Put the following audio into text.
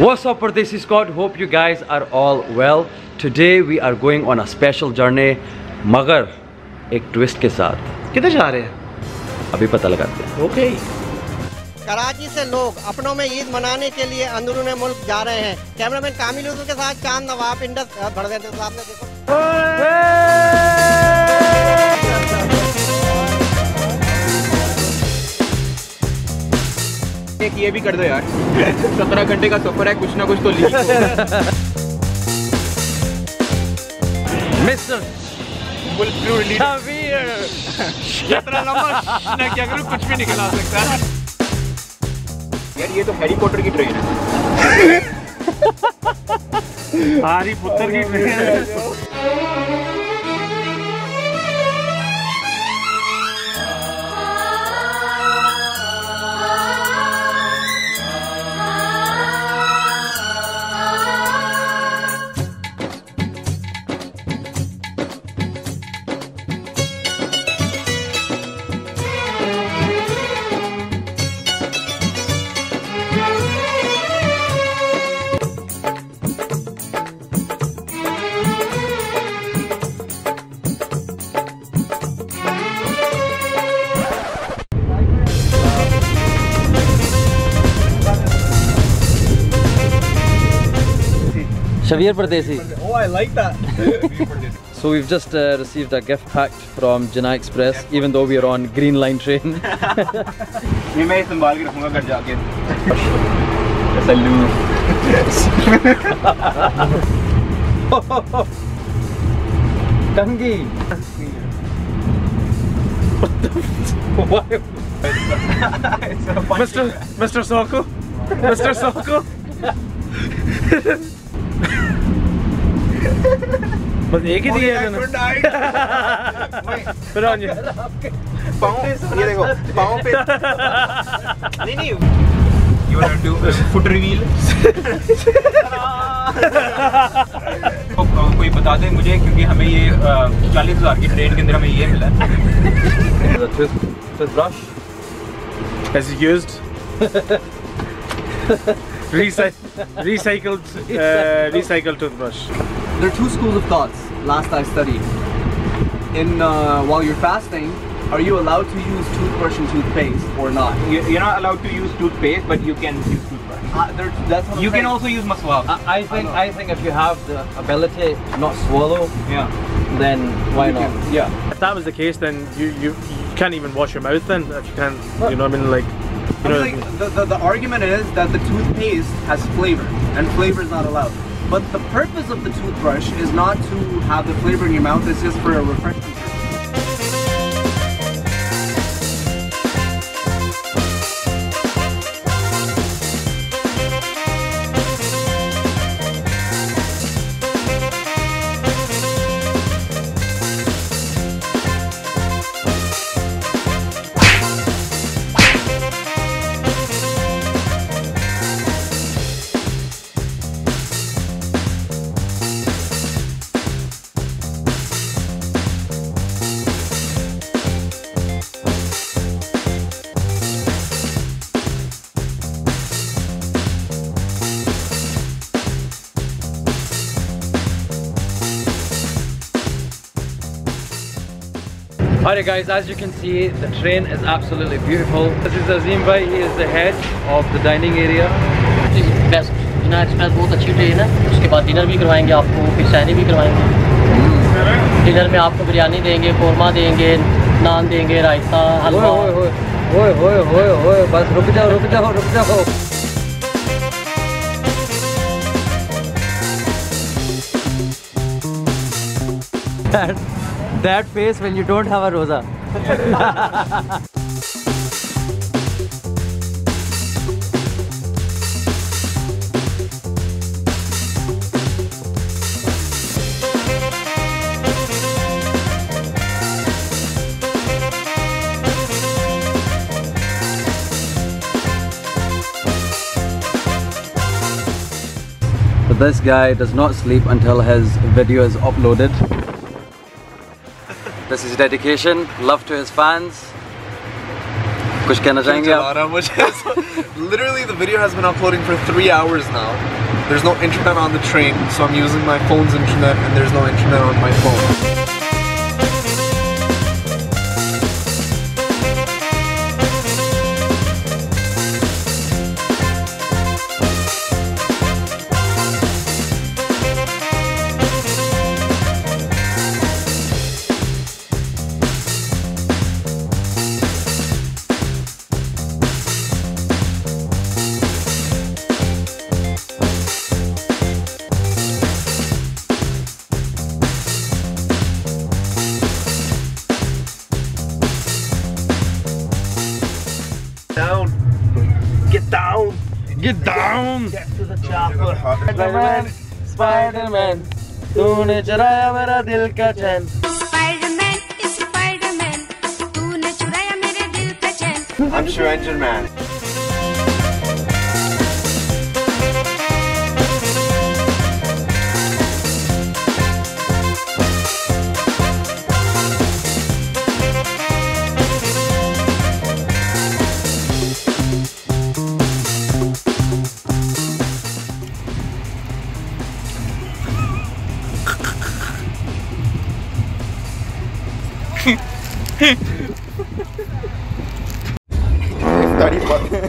What's up Pardesi Squad? Hope you guys are all well. Today we are going on a special journey मगर एक twist के साथ। किधर जा रहे हैं? अभी पता लगाते हैं। ओके कराची से लोग अपनों में ईद मनाने के लिए अंदरून मुल्क जा रहे हैं। कैमरामैन कामिल के साथ चाँद नवाब इंडस भर देते सामने देखो। एक ये भी कर दो यार। सत्रह घंटे का सफ़र है कुछ ना कुछ तो लीक मिस्टर कुछ भी निकल आ सकता। है यार ये तो हैरी पॉटर की ट्रेन है। हारी पुत्र की train Shahveer Pardesi. Oh, I like that. so we've just uh, received a gift pack from Jinnah Express, even though we are on Green Line train. ये मैं संभाल के रखूँगा Kangi. What the? Why? Mr. Mr. Soko. Mr. Soko. बस एक ही दिया है मैंने फिर. पाँव ये देखो पाँव पे नहीं नहीं you have to foot reveal कोई बता दे मुझे क्योंकि हमें ये चालीस हज़ार की ट्रेन के अंदर हमें ये मिला है The tooth, toothbrush. As used. Recy- recycled uh, recycled toothbrush. There are two schools of thoughts. Last I studied, in uh, while you're fasting, are you allowed to use toothbrush and toothpaste or not? You- You're not allowed to use toothpaste, but you can use toothbrush. Uh, there, that's what I'm You can saying. also use maswab. I, I think I think if you have the ability to not swallow, Yeah. then why not? Yeah. If that was the case, then you, you you can't even wash your mouth. Then if you can't, you know, what I mean, like, you I mean, like, the, the, the argument is that the toothpaste has flavor, and flavor is not allowed. But the purpose of the toothbrush is not to have the flavor in your mouth. It's just for a refreshment. Alright guys, as you can see, the train is absolutely beautiful. This is Azim Bhai, he is the head of the dining area. Best Jinnah express बहुत अच्छी train है उसके बाद dinner भी करवाएंगे आपको फिर सहरी भी करवाएंगे डिनर में आपको बिरयानी देंगे कौरमा देंगे नान देंगे रायता ओए हलवा ओए ओए ओए ओए ओए ओए बस रुक जाओ रुक जाओ रुक जाओ that, that face when you don't have a rosa. This guy does not sleep until his video is uploaded. This is dedication, love to his fans. कुछ कहना चाहेंगे आप Lara, Literally, the video has been uploading for three hours now. There's no internet on the train, so I'm using my phone's internet, and there's no internet on my phone. Get down! Get to the chopper. Spider-Man, Spider-Man, तूने चुराया मेरा दिल का चैन Spiderman Spiderman तूने चुराया मेरे दिल का चैन I'm sure Engine Man. 2人まで